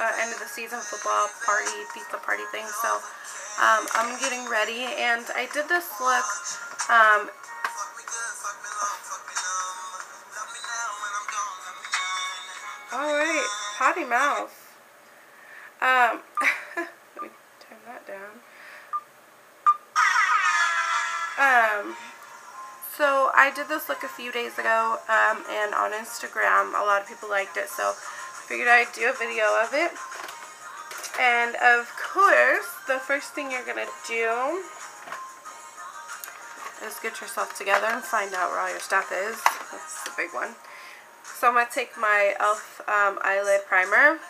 uh, end of the season football party, pizza party thing, so um, I'm getting ready, and I did this look, um, alright, potty mouth, um, let me turn that down, um, so I did this look a few days ago um, and on Instagram a lot of people liked it so figured I'd do a video of it. And of course the first thing you're going to do is get yourself together and find out where all your stuff is. That's the big one. So I'm going to take my e.l.f. Um, eyelid primer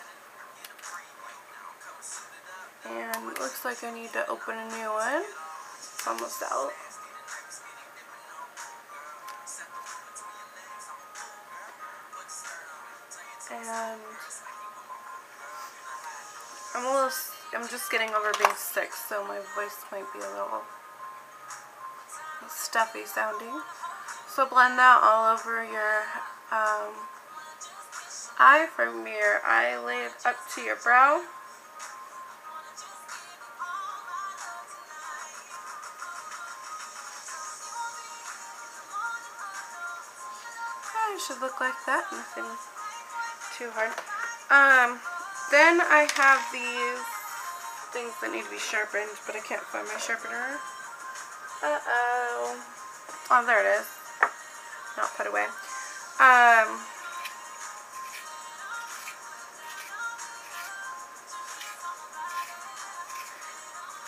and it looks like I need to open a new one. It's almost out. and I'm I'm just getting over being sick, so my voice might be a little stuffy sounding. So blend that all over your um, eye from your eyelid up to your brow. Should look like that, nothing too hard. Um, then I have these things that need to be sharpened, but I can't find my sharpener. Uh-oh. Oh, there it is. Not put away. Um,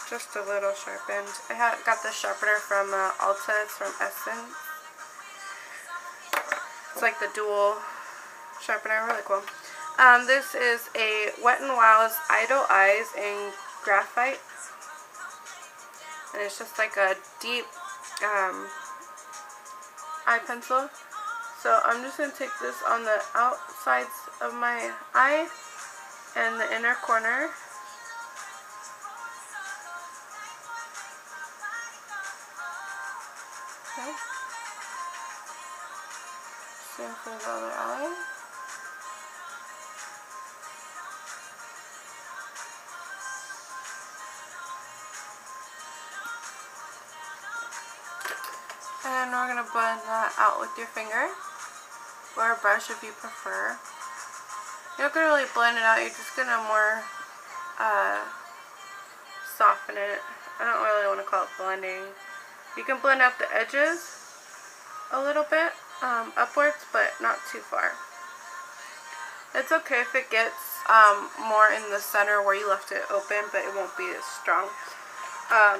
just a little sharpened. I got this sharpener from uh, Ulta. It's from Essence. It's like the dual sharpener, really cool. Um, this is a Wet n Wild's Idol Eyes in graphite. And it's just like a deep um, eye pencil. So I'm just going to take this on the outsides of my eye and the inner corner. Okay. Same for the other eye. And we're going to blend that out with your finger or a brush if you prefer. You're not going to really blend it out, you're just going to more uh, soften it. I don't really want to call it blending. You can blend out the edges a little bit um, upwards, but not too far. It's okay if it gets um, more in the center where you left it open, but it won't be as strong. Um,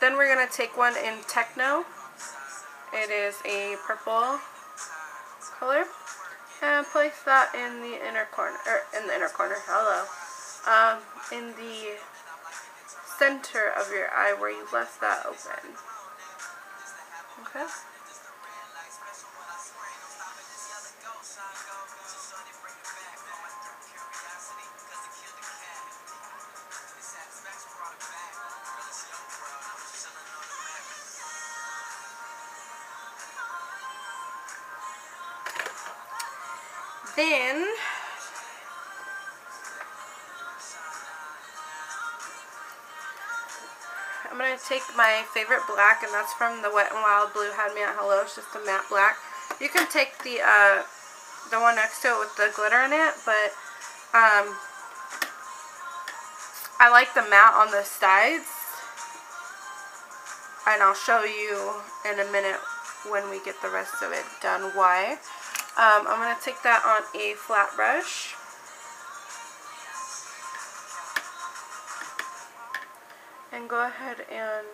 then we're going to take one in Techno. It is a purple color. And place that in the inner corner, or er, in the inner corner, hello. Um, in the center of your eye where you left that open. Okay? Take my favorite black, and that's from the Wet n Wild Blue Had Me at Hello. It's just a matte black. You can take the uh, the one next to it with the glitter in it, but um, I like the matte on the sides. And I'll show you in a minute when we get the rest of it done why. Um, I'm going to take that on a flat brush. And go ahead and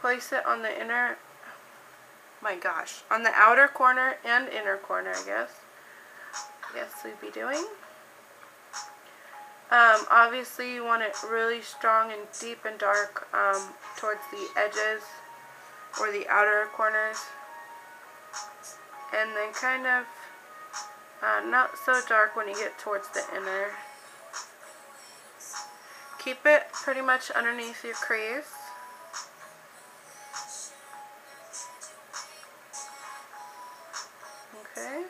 place it on the inner, my gosh, on the outer corner and inner corner, I guess. Yes, we'd be doing. Um, obviously, you want it really strong and deep and dark um, towards the edges or the outer corners and then kind of uh, not so dark when you get towards the inner keep it pretty much underneath your crease. Okay.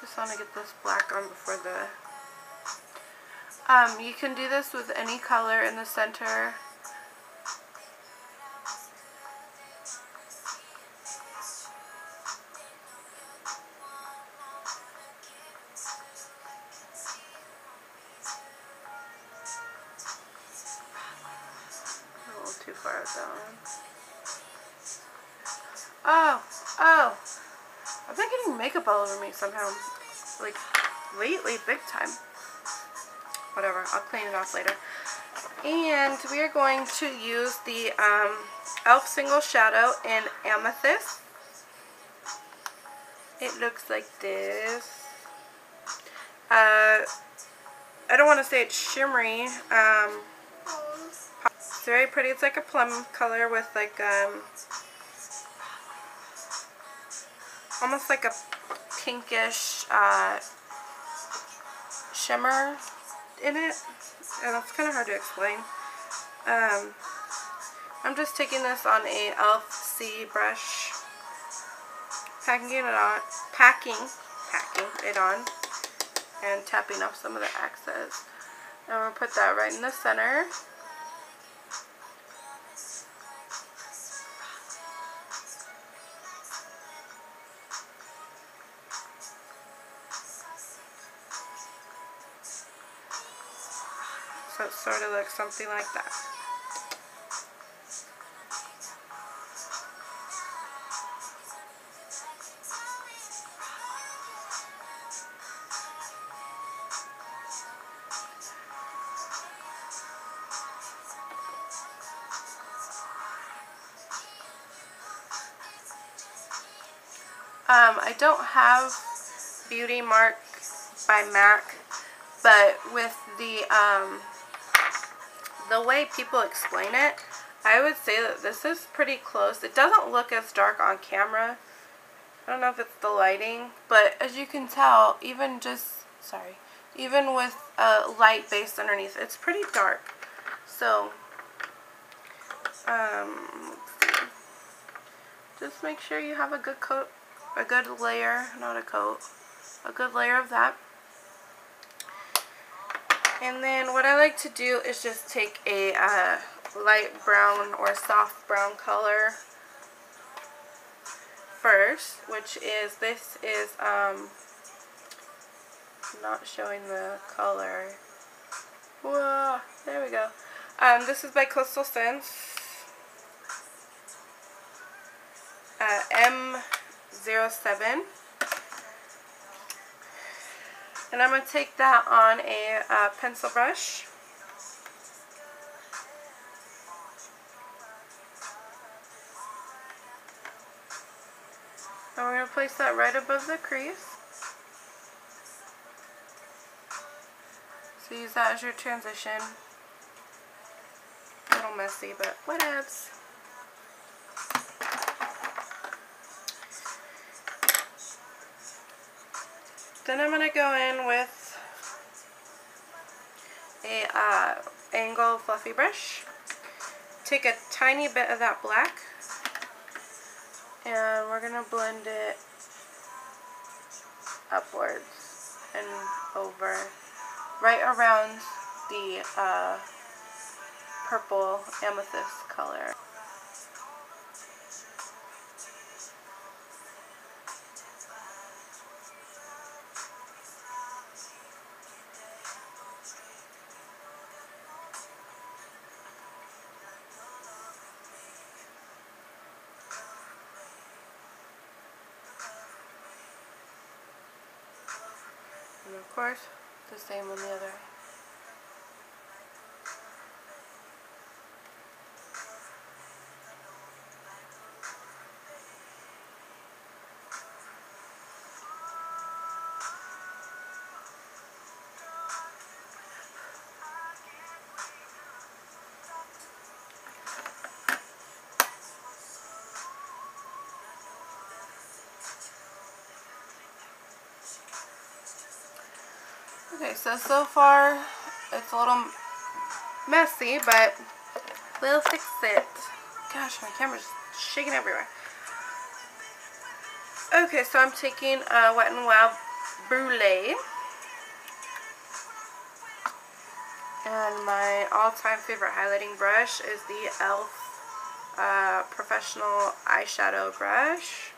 Just want to get this black on before the... Um, you can do this with any color in the center somehow. Like, lately, big time. Whatever, I'll clean it off later. And we are going to use the um, e.l.f. Single Shadow in Amethyst. It looks like this. Uh, I don't want to say it's shimmery. Um, it's very pretty. It's like a plum color with like um, almost like a pinkish uh, shimmer in it. And it's kind of hard to explain. Um, I'm just taking this on a e.l.f. C brush, packing it on, packing, packing it on, and tapping off some of the excess. And I'm going to put that right in the center. Sort of looks something like that. Um, I don't have Beauty Mark by MAC, but with the um, the way people explain it, I would say that this is pretty close. It doesn't look as dark on camera. I don't know if it's the lighting, but as you can tell, even just, sorry, even with a light base underneath, it's pretty dark. So, um, just make sure you have a good coat, a good layer, not a coat, a good layer of that. And then what I like to do is just take a uh, light brown or soft brown color first, which is, this is, um, not showing the color. Whoa, there we go. Um, this is by Coastal Scents. Uh, M07. And I'm going to take that on a uh, pencil brush. And we're going to place that right above the crease. So use that as your transition. A little messy, but whatevs. Then I'm going to go in with a uh, angle fluffy brush. Take a tiny bit of that black and we're going to blend it upwards and over right around the uh, purple amethyst color. Same on the other. Okay, so, so far it's a little messy, but we'll fix it. Gosh, my camera's shaking everywhere. Okay, so I'm taking a Wet n Wild Brulee. And my all-time favorite highlighting brush is the e.l.f. Uh, Professional Eyeshadow Brush.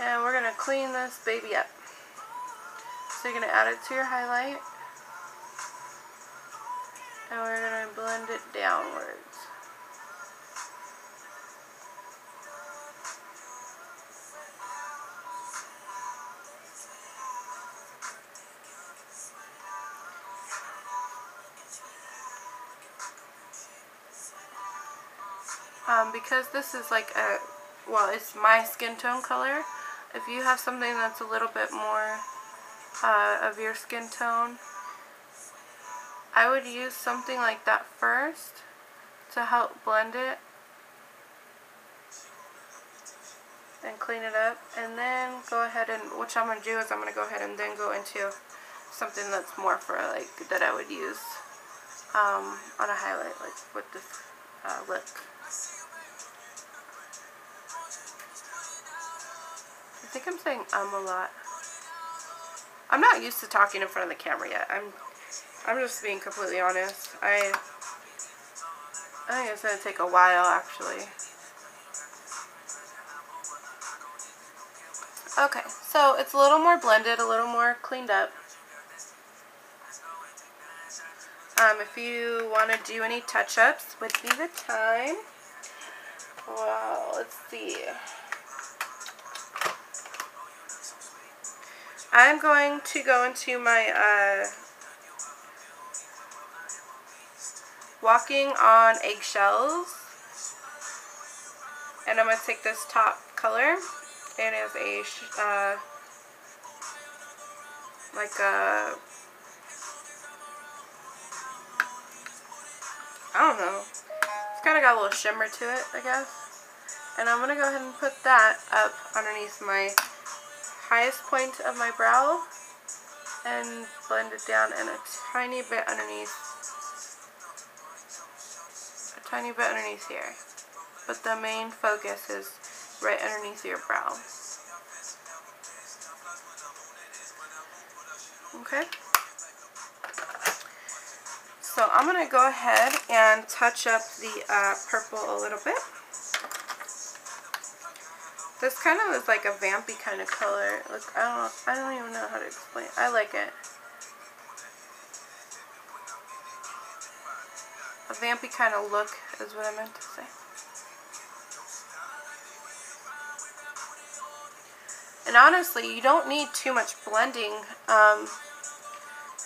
And we're going to clean this baby up. So you're going to add it to your highlight. And we're going to blend it downwards. Um, because this is like a, well, it's my skin tone color. If you have something that's a little bit more uh, of your skin tone, I would use something like that first to help blend it and clean it up and then go ahead and what I'm going to do is I'm going to go ahead and then go into something that's more for like that I would use um, on a highlight like with this uh, lip. I think I'm saying um a lot. I'm not used to talking in front of the camera yet. I'm I'm just being completely honest. I I think it's going to take a while actually. Okay, so it's a little more blended, a little more cleaned up. Um, if you want to do any touch-ups, would be the time. Well, let's see. I'm going to go into my uh, walking on eggshells. And I'm going to take this top color. It is a uh, like a I don't know. It's kind of got a little shimmer to it I guess. And I'm going to go ahead and put that up underneath my highest point of my brow and blend it down and a tiny bit underneath a tiny bit underneath here. But the main focus is right underneath your brow. Okay? So I'm going to go ahead and touch up the uh, purple a little bit this kind of is like a vampy kind of color. Look, I don't, I don't even know how to explain. I like it. A vampy kind of look is what I meant to say. And honestly, you don't need too much blending. Um,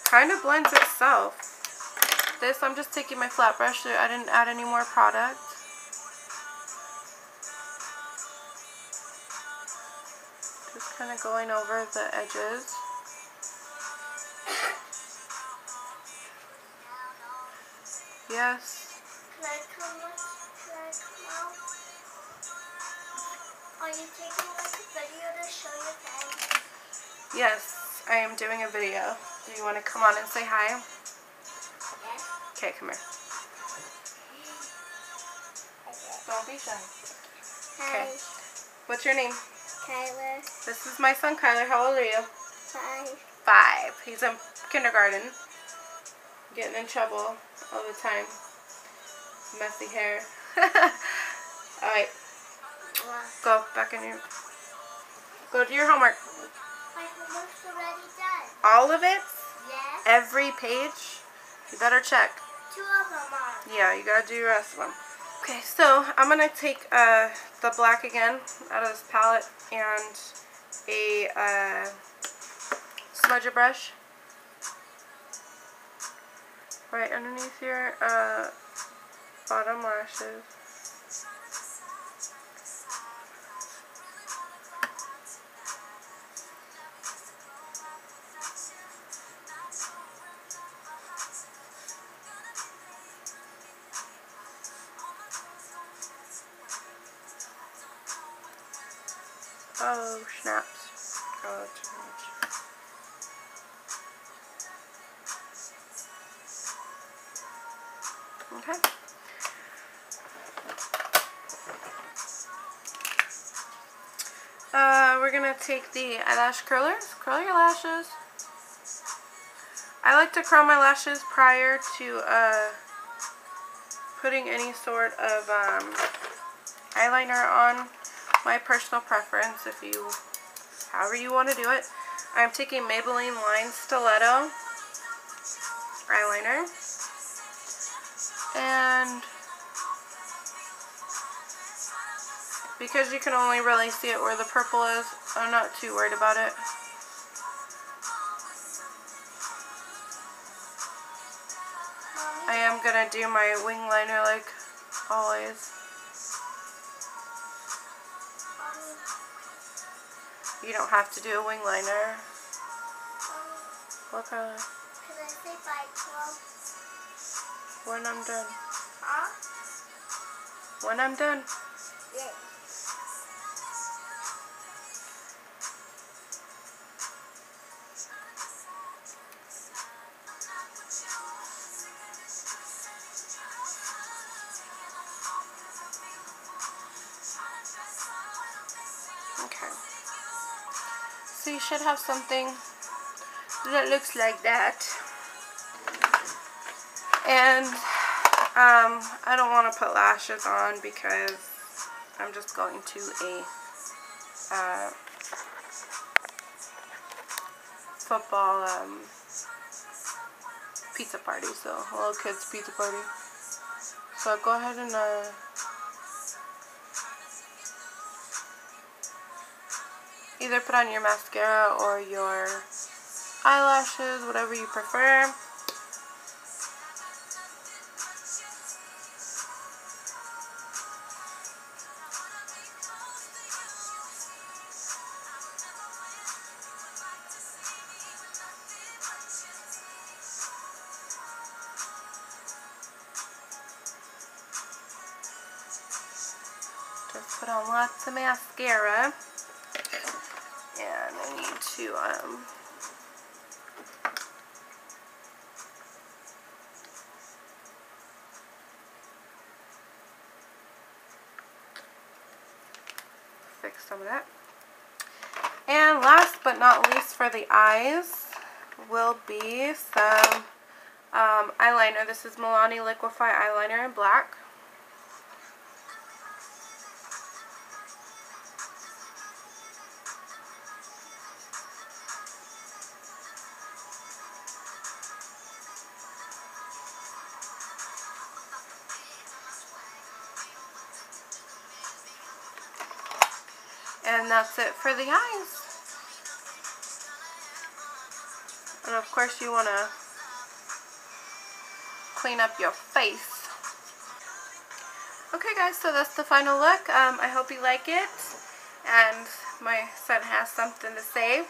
kind of blends itself. This, I'm just taking my flat brush. I didn't add any more product. Kind of going over the edges. Yes. Can I come, can I come out? Are you taking like a video to show your friends? Yes, I am doing a video. Do you want to come on and say hi? Yes. Okay, come here. Don't be shy. Hi. What's your name? Kyler. This is my son Kyler. How old are you? Five. Five. He's in kindergarten. Getting in trouble all the time. Messy hair. Alright. Go back in your... Go do your homework. My homework's already done. All of it? Yes. Every page? You better check. Two of them are. Yeah, you gotta do the rest of them. Okay, so I'm gonna take uh, the black again out of this palette and a uh, smudger brush right underneath your uh, bottom lashes. Uh, we're gonna take the eyelash curlers, curl your lashes. I like to curl my lashes prior to uh, putting any sort of um, eyeliner on. My personal preference, if you, however you want to do it. I'm taking Maybelline Line Stiletto eyeliner. And because you can only really see it where the purple is, I'm not too worried about it. I am going to do my wing liner like always. You don't have to do a wing liner. What color? Uh, can I say bye to When I'm done. Huh? When I'm done. Okay. So you should have something that looks like that. And um, I don't want to put lashes on because I'm just going to a uh, football um, pizza party, so a little kids pizza party. So go ahead and uh, either put on your mascara or your eyelashes, whatever you prefer. Some of that. And last but not least for the eyes will be some um, eyeliner. This is Milani Liquif'Eye Eyeliner in black. And that's it for the eyes. And of course you want to clean up your face. Okay guys, so that's the final look. Um, I hope you like it. And my son has something to say.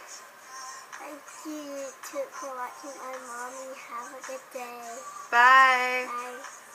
Thank you for watching my mommy. Have a good day. Bye. Bye.